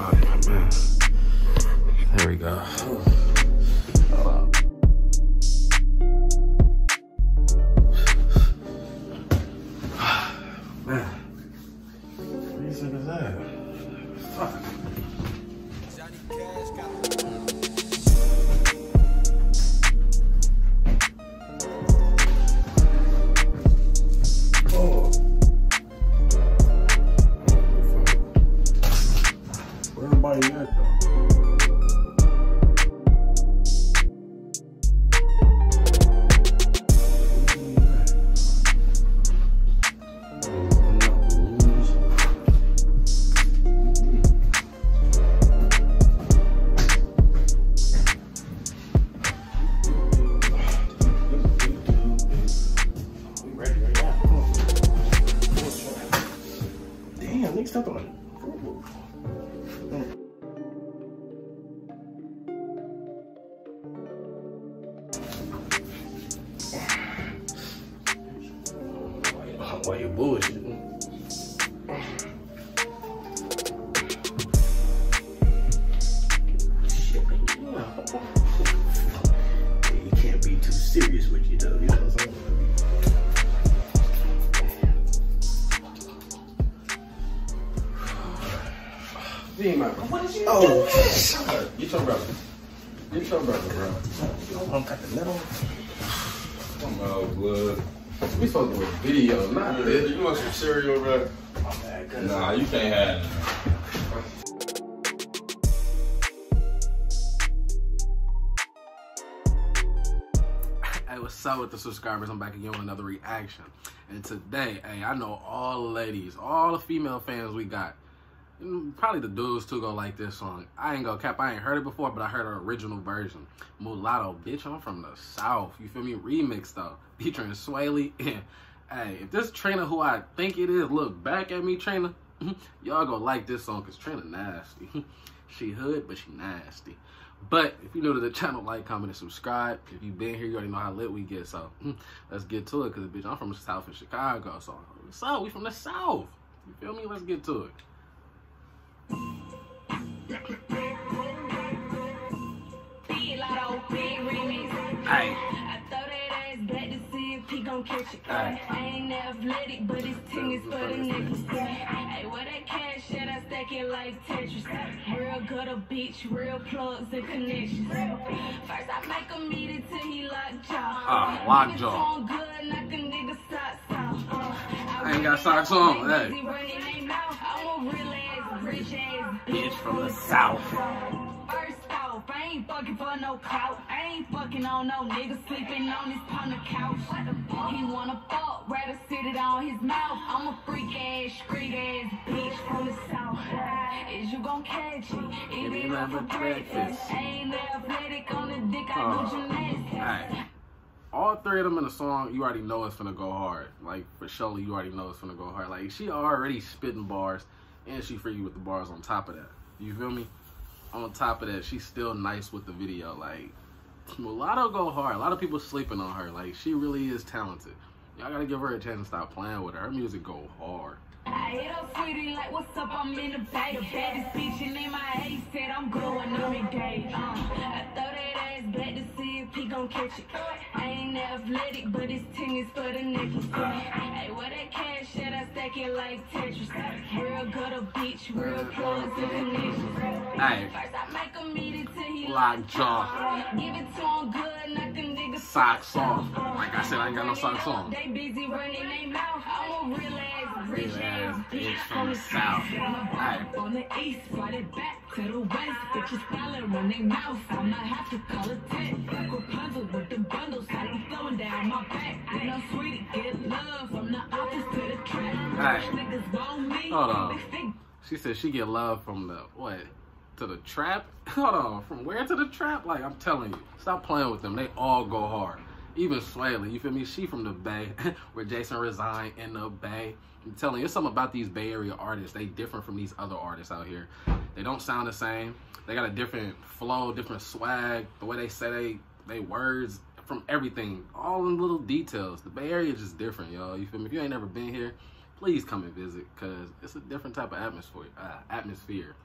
Man. There we go. Man. What is that? Fuck. Everybody at though? Being my what is you Oh, shut up. Get your brother. Get your brother, bro. You don't want cut the middle. Come on, blood. We supposed to do a video, not this. You want some cereal, bro? Oh, man. Nah, you can't have it. Hey, what's up with the subscribers? I'm back again with another reaction. And today, hey, I know all the ladies, all the female fans we got. Mm, Probably the dudes too gonna like this song. I ain't gonna cap, I ain't heard it before, but I heard the original version. Mulatto, bitch, I'm from the South. You feel me? Remix though. Featuring Saweetie. hey, if this Trina who I think it is look back at me, Trina, y'all gonna like this song because Trina nasty. she hood, but she nasty. But if you're new to the channel, like, comment, and subscribe. If you've been here, you already know how lit we get. So let's get to it. Cause bitch, I'm from the South in Chicago. So so we from the South. You feel me? Let's get to it. Hey. It. I ain't athletic, but his team is for the niggas. Hey, where that cash at? I stack it like Tetris. Real gutter bitch, real plugs and connections. First I make him eat it till he lock jaw. Ah, lockjaw. Good, a. Uh, I ain't got socks on, hey. Bitch from the South. First off, I ain't fucking for no clout. I ain't fucking on no nigga sleeping on his on the couch. He wanna fuck, rather sit it on his mouth. I'm a freak ass, street ass bitch from the south. Is you gon' catch it? It ain't up for breakfast. I ain't athletic on the dick, I uh, Oh. do gymnastics. Alright. All three of them in the song, you already know it's gonna go hard. Like for Shelly, you already know it's gonna go hard. Like she already spitting bars and she freaky with the bars on top of that. You feel me? On top of that, she's still nice with the video. Like Mulatto go hard. A lot of people sleeping on her. Like she really is talented. Y'all gotta give her a chance to stop playing with her. Her music go hard. I hit up Saweetie like, what's up? I'm in the bay. The baddest bitch and in my A said I'm on the day. Uh, I throw that ass back to see he gon' catch it. I ain't athletic, but his tennis for the niggas. Hey, where that cash at? I stack it like Tetris. Real good gutter bitch, real plugs and connections. Hey. First I make him eat it till he Lock jaw. Give it to him good, nigga Socks off. Like I said, I ain't got no socks on. They busy running they mouth. I'm a real ass, rich ass ass bitch from the south. On the east, ride it back to the west. Bitches styling, run they mouth. I might have to call a tech. Rapunzel with the bundles, got them flowing down my back. Know, Saweetie, get love from the office to the track. Alright. Niggas want me. Hold on. She said she get love from the what? To the trap? Hold on, from where to the trap? Like I'm telling you, stop playing with them. They all go hard. Even Saweetie, you feel me? She from the Bay, where Jason resigned in the Bay. I'm telling you, it's something about these Bay Area artists. They different from these other artists out here. They don't sound the same. They got a different flow, different swag. The way they say they they words from everything, all in little details. The Bay Area is just different, y'all. You feel me? If you ain't never been here, please come and visit because it's a different type of atmosphere. Uh, atmosphere.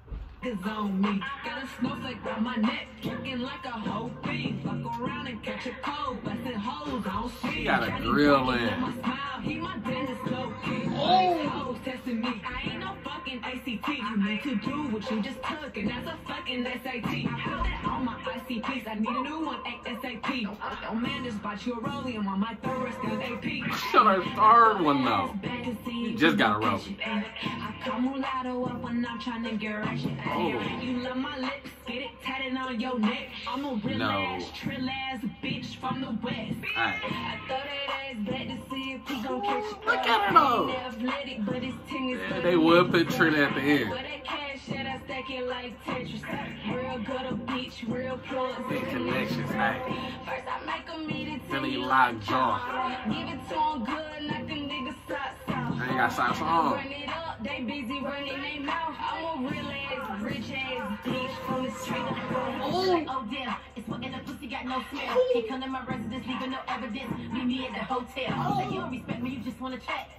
Is on me. Got a snowflake on my neck, looking like a whole bee. Fuck around and catch a cold, busting holes on shit. He got a grill in. My smile, he my dentist low key. Oh. I ain't no fucking ACT. You need to do what you just took, and that's a fucking SAT. Put that on my ICPs. I need a new one, ASAP. Don't man just bought you a rollium on my third still AP. Shut our third one though. You just got a roll. I come mulatto up when I'm trying to get. Oh. You love my lips, get it tatted on your neck. I'm a real No. ass, trill ass bitch from the west. I throw that ass back to see if he gon' catch it. Look at her though. Ain't athletic, but his ting is Yeah, they would put Trina at the end. But that cash shit, I stack it like Tetris. Real good a beach, real plugs. Big connections, hey. First I make a meet it Till he till lock jaw. Give it to him good, knock them niggas socks off. I ain't got socks on. Run they busy running their mouth. I'm a real ass, rich ass bitch from the street. Like, oh damn, it's what in the pussy got no smell. Can't come to my residence, leaving no evidence. Meet me at the hotel. Oh. Say you don't respect me, you just wanna chat.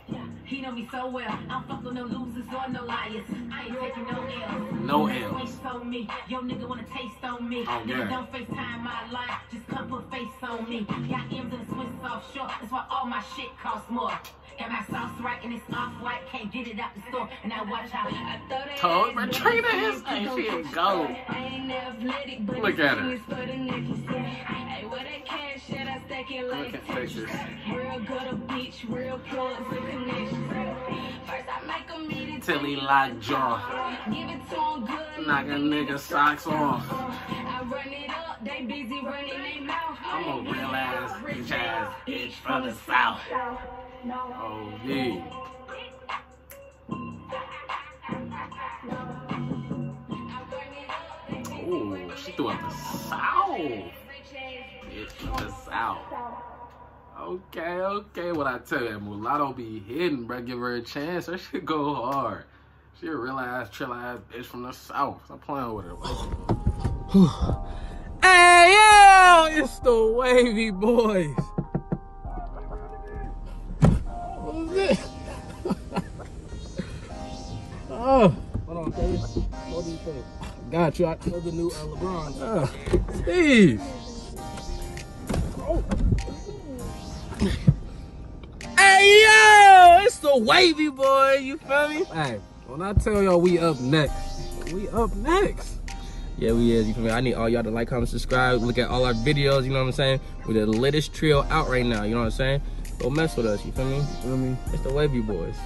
He know me so well. I don't fuck with no losers or no liars. I ain't taking no L's. No That's L's. Waste on me. Yo nigga wanna taste on me. Oh, nigga don't FaceTime my life. Just come put face on me. Got M's in the Swiss offshore. That's why all my shit costs more. Got my sauce right and it's off white. Can't get it out the store. And now watch out. I throw that Told ass but back Trina to is- see hey, she a gon' it. I ain't athletic, Look at her. ting is for the necklace. yeah. Hey, where that cash at? I it like at Tetris. Texas. Real good a beach, real plugs and connections. First I make a meet it Till he lock jaw. Give it to him good. Knock a nigga socks off. I run it up, they busy running their mouth. I'm a real ass, bitch from the south. Oh yeah. Ooh, she threw up the south. Bitch from the south. Okay, okay. What I tell you, mulatto be hidden, bro. Give her a chance. Her shit go hard. She a real ass, chill ass bitch from the south. Stop playing with her. Hey yo, it's the wavy boys. Oh, Hold on. What do you think? got you. I, Know the new uh, LeBron. uh, Steve. Hey yo, it's the wavy boy. You feel me? Hey, when I tell y'all we up next, we up next. Yeah, we is. You feel me? I need all y'all to like, comment, subscribe. Look at all our videos. You know what I'm saying? We're the latest trio out right now. You know what I'm saying? Don't mess with us. You feel me? You feel me? It's the Wavy Boys.